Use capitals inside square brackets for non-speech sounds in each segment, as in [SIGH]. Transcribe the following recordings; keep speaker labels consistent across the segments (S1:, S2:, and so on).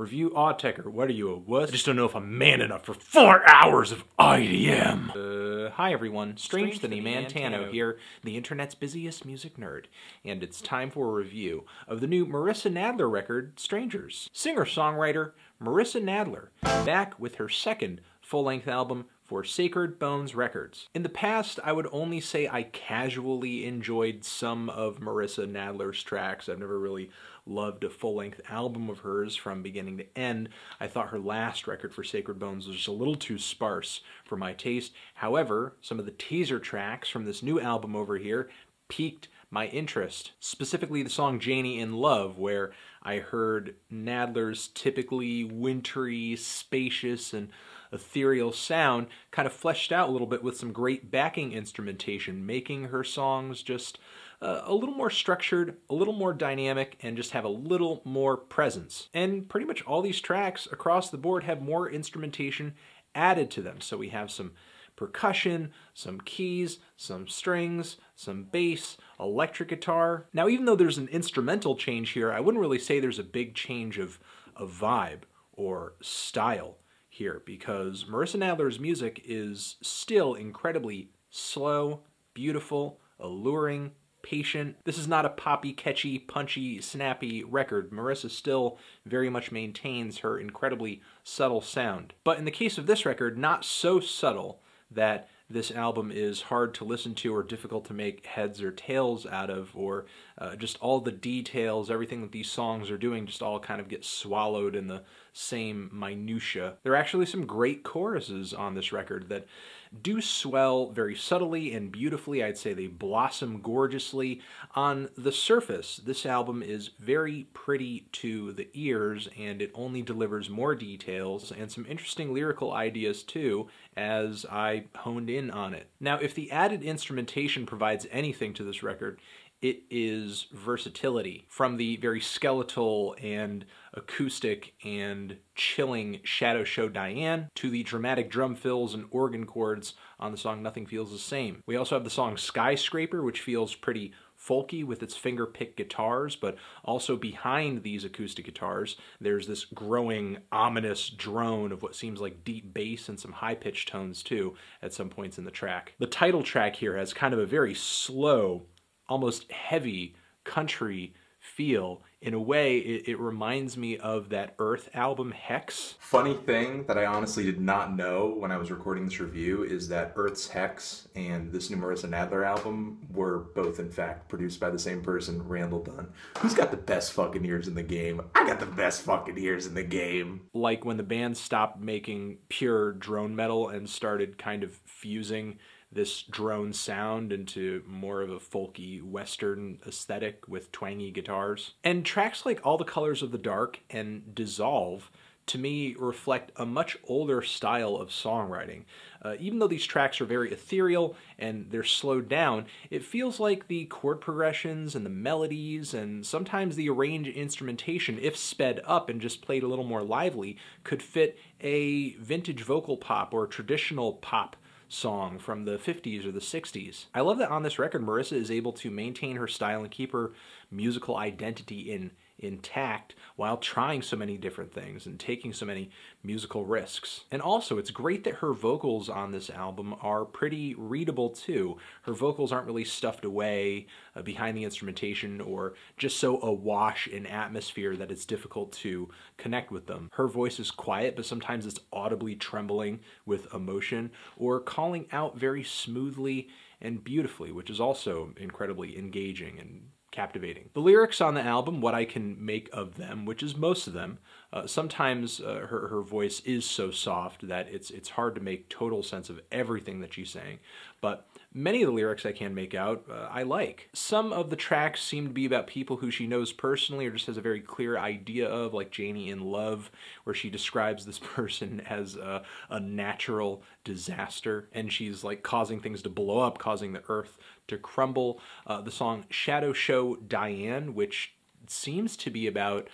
S1: Review Autechre, what are you, a wuss? I just don't know if I'm man enough for four hours of IDM. Uh, hi everyone, Strange, Strange the Mantano here, the internet's busiest music nerd, and it's time for a review of the new Marissa Nadler record, Strangers. Singer-songwriter Marissa Nadler, back with her second full-length album, for Sacred Bones Records. In the past, I would only say I casually enjoyed some of Marissa Nadler's tracks. I've never really loved a full-length album of hers from beginning to end. I thought her last record for Sacred Bones was just a little too sparse for my taste. However, some of the teaser tracks from this new album over here piqued my interest, specifically the song Janie in Love, where I heard Nadler's typically wintry, spacious, and ethereal sound kind of fleshed out a little bit with some great backing instrumentation, making her songs just uh, a little more structured, a little more dynamic, and just have a little more presence. And pretty much all these tracks across the board have more instrumentation added to them. So we have some percussion, some keys, some strings, some bass, electric guitar. Now, even though there's an instrumental change here, I wouldn't really say there's a big change of, of vibe or style here because Marissa Nadler's music is still incredibly slow, beautiful, alluring, patient. This is not a poppy, catchy, punchy, snappy record. Marissa still very much maintains her incredibly subtle sound. But in the case of this record, not so subtle that this album is hard to listen to or difficult to make heads or tails out of, or uh, just all the details, everything that these songs are doing just all kind of get swallowed in the same minutia. There are actually some great choruses on this record that do swell very subtly and beautifully. I'd say they blossom gorgeously. On the surface, this album is very pretty to the ears and it only delivers more details and some interesting lyrical ideas too as I honed in on it. Now, if the added instrumentation provides anything to this record, it is versatility from the very skeletal and acoustic and chilling Shadow Show Diane to the dramatic drum fills and organ chords on the song Nothing Feels the Same. We also have the song Skyscraper, which feels pretty folky with its finger pick guitars, but also behind these acoustic guitars, there's this growing ominous drone of what seems like deep bass and some high pitched tones too at some points in the track. The title track here has kind of a very slow almost heavy country feel. In a way, it, it, reminds me of that Earth album Hex.
S2: Funny thing that I honestly did not know when I was recording this review is that Earth's Hex and this new Marissa Nadler album were both, in fact, produced by the same person, Randall Dunn. Who's got the best fucking ears in the game? I got the best fucking ears in the game.
S1: Like when the band stopped making pure drone metal and started kind of fusing this drone sound into more of a folky western aesthetic with twangy guitars. And tracks like All the Colors of the Dark and Dissolve to me reflect a much older style of songwriting. Uh, even though these tracks are very ethereal and they're slowed down, it feels like the chord progressions and the melodies and sometimes the arranged instrumentation, if sped up and just played a little more lively, could fit a vintage vocal pop or traditional pop song from the 50s or the 60s. I love that on this record, Marissa is able to maintain her style and keep her musical identity in intact while trying so many different things and taking so many musical risks. And also, it's great that her vocals on this album are pretty readable too. Her vocals aren't really stuffed away uh, behind the instrumentation or just so awash in atmosphere that it's difficult to connect with them. Her voice is quiet, but sometimes it's audibly trembling with emotion or calling out very smoothly and beautifully, which is also incredibly engaging and captivating. The lyrics on the album, what I can make of them, which is most of them, uh, sometimes uh, her, her voice is so soft that it's, it's hard to make total sense of everything that she's saying. But many of the lyrics I can make out, uh, I like. Some of the tracks seem to be about people who she knows personally or just has a very clear idea of, like Janie in Love, where she describes this [LAUGHS] person as a, a natural disaster and she's like causing things to blow up, causing the earth to crumble. Uh, the song Shadow Show Diane, which seems to be about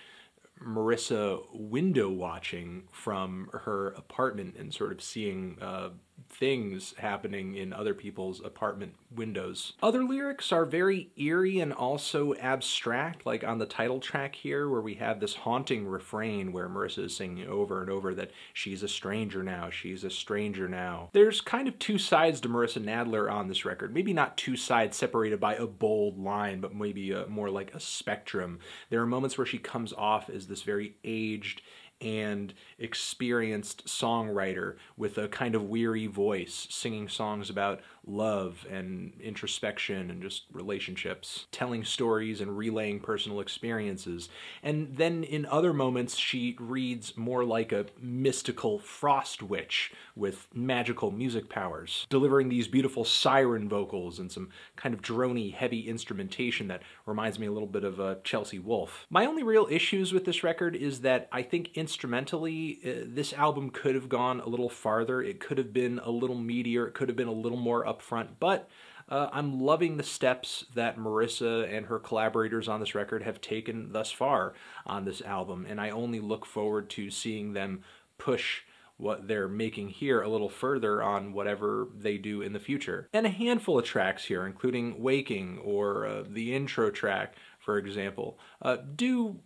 S1: Marissa window watching from her apartment and sort of seeing uh, things happening in other people's apartment windows. Other lyrics are very eerie and also abstract, like on the title track here, where we have this haunting refrain where Marissa is singing over and over that she's a stranger now, she's a stranger now. There's kind of two sides to Marissa Nadler on this record. Maybe not two sides separated by a bold line, but maybe a, more like a spectrum. There are moments where she comes off as this very aged and experienced songwriter with a kind of weary voice, singing songs about love and introspection and just relationships, telling stories and relaying personal experiences. And then in other moments, she reads more like a mystical frost witch with magical music powers, delivering these beautiful siren vocals and some kind of drony, heavy instrumentation that reminds me a little bit of uh, Chelsea Wolfe. My only real issues with this record is that I think instrumentally, uh, this album could have gone a little farther. It could have been a little meatier. It could have been a little more upfront, but uh, I'm loving the steps that Marissa and her collaborators on this record have taken thus far on this album, and I only look forward to seeing them push what they're making here a little further on whatever they do in the future. And a handful of tracks here, including Waking or uh, the intro track, for example, uh, do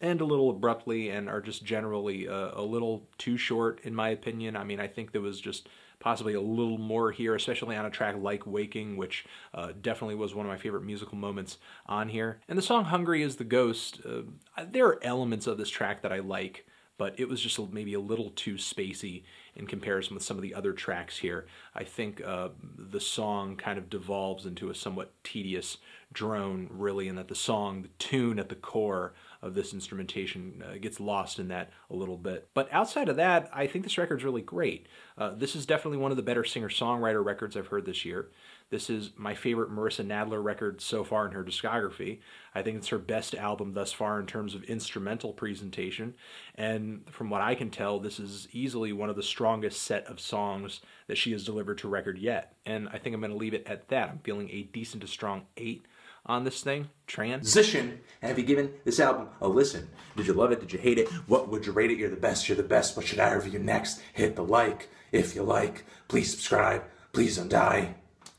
S1: end a little abruptly and are just generally uh, a little too short in my opinion. I mean, I think there was just possibly a little more here, especially on a track like Waking, which uh, definitely was one of my favorite musical moments on here. And the song Hungry is the Ghost, uh, there are elements of this track that I like, but it was just maybe a little too spacey in comparison with some of the other tracks here. I think uh, the song kind of devolves into a somewhat tedious drone, really, and that the song, the tune at the core of this instrumentation uh, gets lost in that a little bit. But outside of that, I think this record's really great. Uh, this is definitely one of the better singer-songwriter records I've heard this year. This is my favorite Marissa Nadler record so far in her discography. I think it's her best album thus far in terms of instrumental presentation. And from what I can tell, this is easily one of the strongest set of songs that she has delivered to record yet. And I think I'm going to leave it at that. I'm feeling a decent to strong 8 on this thing.
S2: Transition. Have you given this album a listen? Did you love it? Did you hate it? What would you rate it? You're the best. You're the best. What should I review next? Hit the like if you like. Please subscribe. Please don't die.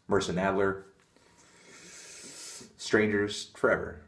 S2: Marissa Nadler. Strangers forever.